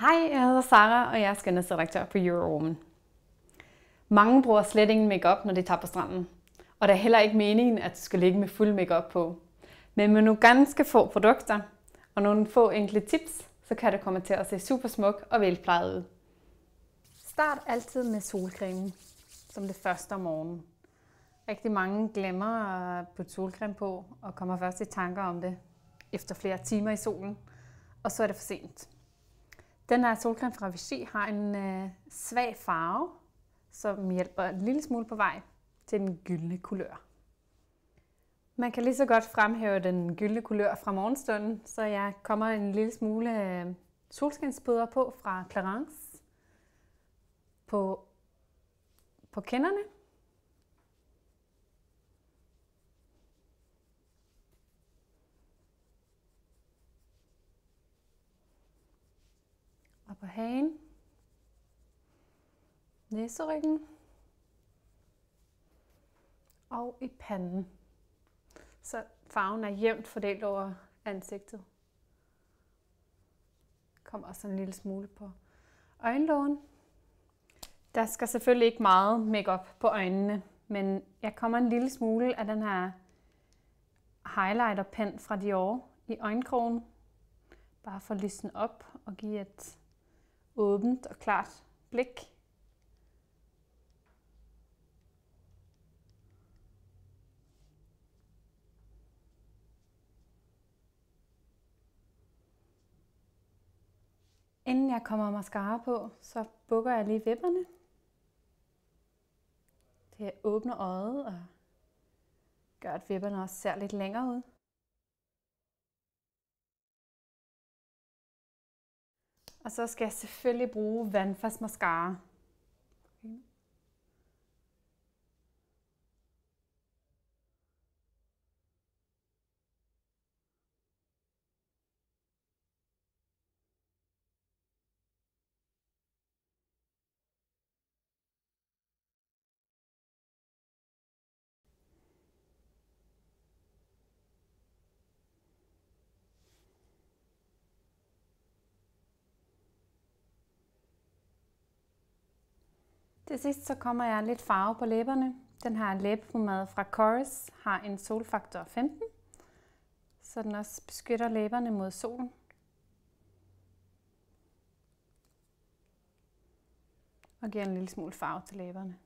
Hej, jeg hedder Sara, og jeg er skønhedsredaktør på Eurowoman. Mange bruger slet ingen makeup, når de tager på stranden. Og det er heller ikke meningen, at du skal ligge med fuld makeup på. Men med nogle ganske få produkter og nogle få enkle tips, så kan det komme til at se super smuk og velplejet ud. Start altid med solcremen som det første om morgenen. Rigtig mange glemmer at putte solcreme på og kommer først i tanker om det efter flere timer i solen, og så er det for sent. Den her solcreme fra Vichy har en øh, svag farve, som hjælper en lille smule på vej til den gyldne kulør. Man kan lige så godt fremhæve den gyldne kulør fra morgenstunden, så jeg kommer en lille smule øh, solskinspuder på fra Clarence på, på kinderne. På hagen. Næseryggen. Og i panden. Så farven er jævnt fordelt over ansigtet. Kommer også en lille smule på øjenlågen. Der skal selvfølgelig ikke meget makeup på øjnene, men jeg kommer en lille smule af den her highlighter pen fra Dior i øjenkrogen. Bare for at lyse den op og give et åbent og klart blik. Inden jeg kommer mascara på, så bukker jeg lige vipperne. Det åbner øjet og gør, at vipperne også ser lidt længere ud. Og så skal jeg selvfølgelig bruge vandfast mascara. Til sidst så kommer jeg lidt farve på læberne. Den her læbepomade fra Chorus har en solfaktor 15, så den også beskytter læberne mod solen. Og giver en lille smule farve til læberne.